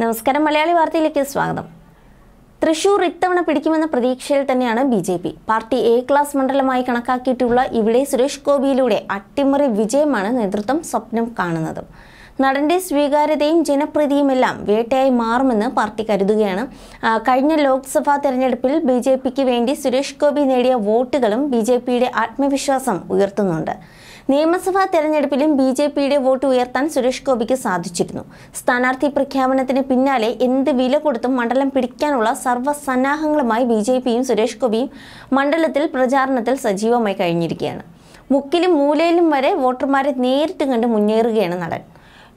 നമസ്കാരം. മലയാളി വാർത്തയിലേക്ക് സ്വാഗതം. തൃശൂർ ഇത്തവണ പിടിക്കുമെന്ന പ്രതീക്ഷയിൽ തന്നെയാണ് B J P. Party A class മണ്ഡലമായി കണക്കാക്കിയിട്ടുള്ള ഇവിടെ സുരേഷ് ഗോപിയിലൂടെ അട്ടിമറി വിജയമാണ് നേതൃത്വം സ്വപ്നം കാണുന്നത്. നടന്റെ സ്വീകാര്യതയും ജനപ്രീതിയുമെല്ലാം വേട്ടയായി മാറുമെന്ന് പാർട്ടി കരുതുകയാണ്. കഴിഞ്ഞ ലോക്സഭാ തെരഞ്ഞെടുപ്പിൽ ബി ജെ പിക്ക് വേണ്ടി സുരേഷ് ഗോപി നേടിയ വോട്ടുകളും ബി ജെ പിയുടെ ആത്മവിശ്വാസം ഉയർത്തുന്നുണ്ട്. നിയമസഭാ തെരഞ്ഞെടുപ്പിലും ബി ജെ പിയുടെ വോട്ട് ഉയർത്താൻ സുരേഷ് ഗോപിക്ക് സാധിച്ചിരുന്നു. സ്ഥാനാർത്ഥി പ്രഖ്യാപനത്തിന് പിന്നാലെ എന്ത് വില കൊടുത്തും മണ്ഡലം പിടിക്കാനുള്ള സർവസന്നാഹങ്ങളുമായി ബി ജെ പിയും സുരേഷ് ഗോപിയും മണ്ഡലത്തിൽ പ്രചാരണത്തിൽ സജീവമായി കഴിഞ്ഞിരിക്കുകയാണ്. മുക്കിലും മൂലയിലും വരെ വോട്ടർമാരെ നേരിട്ട് കണ്ട് മുന്നേറുകയാണ് നടൻ.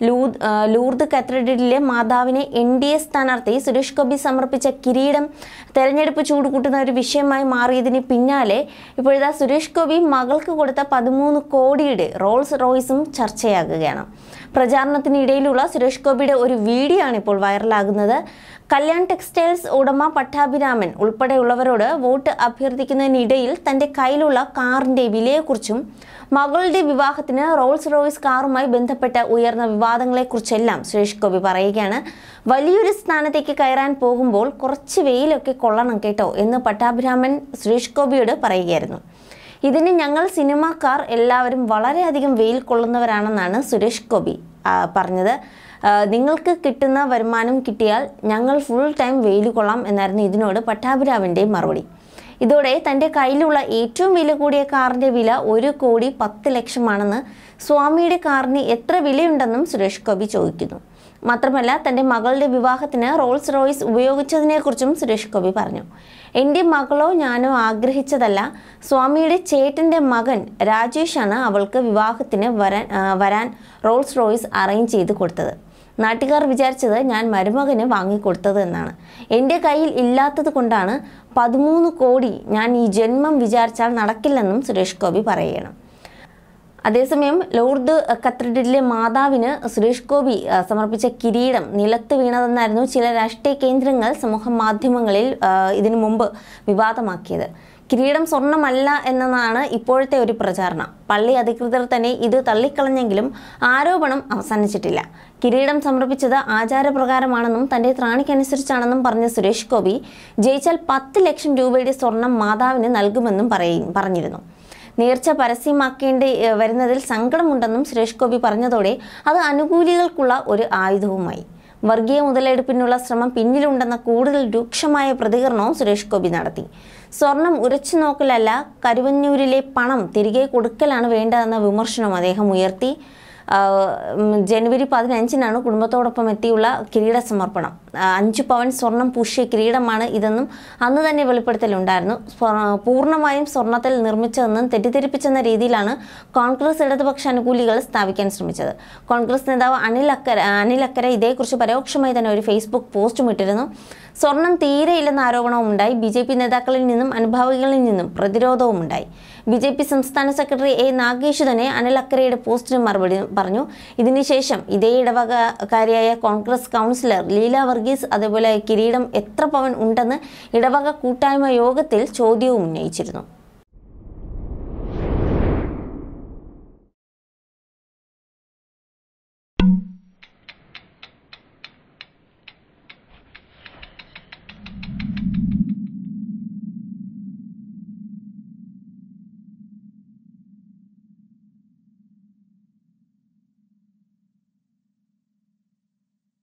ലൂർദ് കത്തീഡ്രലിലെ മാതാവിനെ എൻ ഡി എ സ്ഥാനാർത്ഥി സുരേഷ് ഗോപി സമർപ്പിച്ച കിരീടം തെരഞ്ഞെടുപ്പ് ചൂടുകൂട്ടുന്ന ഒരു വിഷയമായി മാറിയതിന് പിന്നാലെ ഇപ്പോഴത്തെ സുരേഷ് ഗോപി മകൾക്ക് കൊടുത്ത പതിമൂന്ന് കോടിയുടെ റോൾസ് റോയ്സും ചർച്ചയാകുകയാണ്. പ്രചാരണത്തിനിടയിലുള്ള സുരേഷ് ഗോപിയുടെ ഒരു വീഡിയോ ആണ് ഇപ്പോൾ വൈറലാകുന്നത്. കല്യാൺ ടെക്സ്റ്റൈൽസ് ഉടമ പട്ടാഭിരാമൻ ഉൾപ്പെടെയുള്ളവരോട് വോട്ട് അഭ്യർത്ഥിക്കുന്നതിനിടയിൽ തന്റെ കയ്യിലുള്ള കാറിന്റെ വിലയെക്കുറിച്ചും മകളുടെ വിവാഹത്തിന് റോൾസ് റോയ്സ് കാറുമായി ബന്ധപ്പെട്ട ഉയർന്ന വിവാദങ്ങളെക്കുറിച്ചെല്ലാം സുരേഷ് ഗോപി പറയുകയാണ്. വലിയൊരു സ്ഥാനത്തേക്ക് കയറാൻ പോകുമ്പോൾ കുറച്ച് വെയിലൊക്കെ കൊള്ളണം കേട്ടോ എന്ന് പട്ടാഭിരാമൻ സുരേഷ് ഗോപിയോട് പറയുകയായിരുന്നു. ഇതിന് ഞങ്ങൾ സിനിമാക്കാർ എല്ലാവരും വളരെയധികം വെയിൽ കൊള്ളുന്നവരാണെന്നാണ് സുരേഷ് ഗോപി പറഞ്ഞത്. നിങ്ങൾക്ക് കിട്ടുന്ന വരുമാനം കിട്ടിയാൽ ഞങ്ങൾ ഫുൾ ടൈം വെയിൽ കൊള്ളാം എന്നായിരുന്നു ഇതിനോട് പട്ടാഭിരാവിന്റെ മറുപടി. ഇതോടെ തന്റെ കയ്യിലുള്ള ഏറ്റവും വില കൂടിയ കാറിന്റെ വില ഒരു കോടി പത്ത് ലക്ഷമാണെന്ന് സ്വാമിയുടെ കാറിന് എത്ര വിലയുണ്ടെന്നും സുരേഷ് ഗോപി ചോദിക്കുന്നു. മാത്രമല്ല തന്റെ മകളുടെ വിവാഹത്തിന് റോൾസ് റോയ്സ് ഉപയോഗിച്ചതിനെക്കുറിച്ചും സുരേഷ് ഗോപി പറഞ്ഞു. എന്റെ മകളോ ഞാനോ ആഗ്രഹിച്ചതല്ല. സ്വാമിയുടെ ചേട്ടന്റെ മകൻ രാജേഷാണ് അവൾക്ക് വിവാഹത്തിന് വരാൻ വരാൻ റോൾസ് റോയ്സ് അറേഞ്ച് ചെയ്ത് കൊടുത്തത്. നാട്ടുകാർ വിചാരിച്ചത് ഞാൻ മരുമകന് വാങ്ങിക്കൊടുത്തത് എന്നാണ്. എന്റെ കയ്യിൽ ഇല്ലാത്തത് കൊണ്ടാണ് പതിമൂന്ന് കോടി ഞാൻ ഈ ജന്മം വിചാരിച്ചാൽ നടക്കില്ലെന്നും സുരേഷ് ഗോപി പറയണം. അതേസമയം ലോർഡ് കത്രഡിലെ മാതാവിന് സുരേഷ് ഗോപി സമർപ്പിച്ച കിരീടം നിലത്ത് വീണതെന്നായിരുന്നു ചില രാഷ്ട്രീയ കേന്ദ്രങ്ങൾ സമൂഹ മാധ്യമങ്ങളിൽ ഇതിനു മുമ്പ് വിവാദമാക്കിയത്. കിരീടം സ്വർണമല്ല എന്നതാണ് ഇപ്പോഴത്തെ ഒരു പ്രചാരണം. പള്ളി അധികൃതർ തന്നെ ഇത് തള്ളിക്കളഞ്ഞെങ്കിലും ആരോപണം അവസാനിച്ചിട്ടില്ല. കിരീടം സമർപ്പിച്ചത് ആചാരപ്രകാരമാണെന്നും തന്റെ ത്രാണിക്കനുസരിച്ചാണെന്നും പറഞ്ഞ സുരേഷ് ഗോപി ജയിച്ചാൽ പത്ത് ലക്ഷം രൂപയുടെ സ്വർണം മാതാവിന് നൽകുമെന്നും പറയും പറഞ്ഞിരുന്നു. നേർച്ച പരസ്യമാക്കേണ്ടി വരുന്നതിൽ സങ്കടമുണ്ടെന്നും സുരേഷ് ഗോപി പറഞ്ഞതോടെ അത് അനുകൂലികൾക്കുള്ള ഒരു ആയുധവുമായി. വർഗീയ മുതലെടുപ്പിനുള്ള ശ്രമം പിന്നിലുണ്ടെന്ന കൂടുതൽ രൂക്ഷമായ പ്രതികരണവും സുരേഷ് ഗോപി നടത്തി. സ്വർണം ഉരച്ചു നോക്കലല്ല കരുവന്നൂരിലെ പണം തിരികെ കൊടുക്കലാണ് വേണ്ടതെന്ന വിമർശനം അദ്ദേഹം ഉയർത്തി. ജനുവരി പതിനഞ്ചിനാണ് കുടുംബത്തോടൊപ്പം എത്തിയുള്ള കിരീട സമർപ്പണം. അഞ്ച് പവൻ സ്വർണം പൂശിയ കിരീടമാണ് ഇതെന്നും അന്ന് തന്നെ വെളിപ്പെടുത്തലുണ്ടായിരുന്നു. പൂർണമായും സ്വർണത്തിൽ നിർമ്മിച്ചതെന്നും തെറ്റിദ്ധരിപ്പിച്ചെന്ന രീതിയിലാണ് കോൺഗ്രസ് ഇടതുപക്ഷ അനുകൂലികൾ സ്ഥാപിക്കാൻ ശ്രമിച്ചത്. കോൺഗ്രസ് നേതാവ് അനിൽ അക്കര അനിൽ അക്കര ഇതേക്കുറിച്ച് പരോക്ഷമായി തന്നെ ഒരു ഫേസ്ബുക്ക് പോസ്റ്റും ഇട്ടിരുന്നു. സ്വർണം തീരെയില്ലെന്ന ആരോപണവും ഉണ്ടായി. ബി ജെ പി നേതാക്കളിൽ നിന്നും അനുഭാവികളിൽ നിന്നും പ്രതിരോധവും ഉണ്ടായി. ബി ജെ പി സംസ്ഥാന സെക്രട്ടറി എ നാഗേഷ് തന്നെ അനിൽ അക്കരയുടെ പോസ്റ്റിന് മറുപടി പറഞ്ഞു. ഇതിനുശേഷം ഇതേ ഇടവകക്കാരിയായ കോൺഗ്രസ് കൗൺസിലർ ലീല വർഗീസ് അതേപോലെ കിരീടം എത്ര പവൻ ഉണ്ടെന്ന് ഇടവക കൂട്ടായ്മ യോഗത്തിൽ ചോദ്യവും ഉന്നയിച്ചിരുന്നു